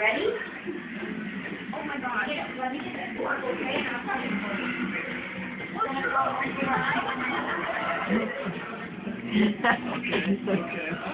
Ready? Oh my god. Get. Let me get it. Okay, and I'm coming for you. That's so Okay.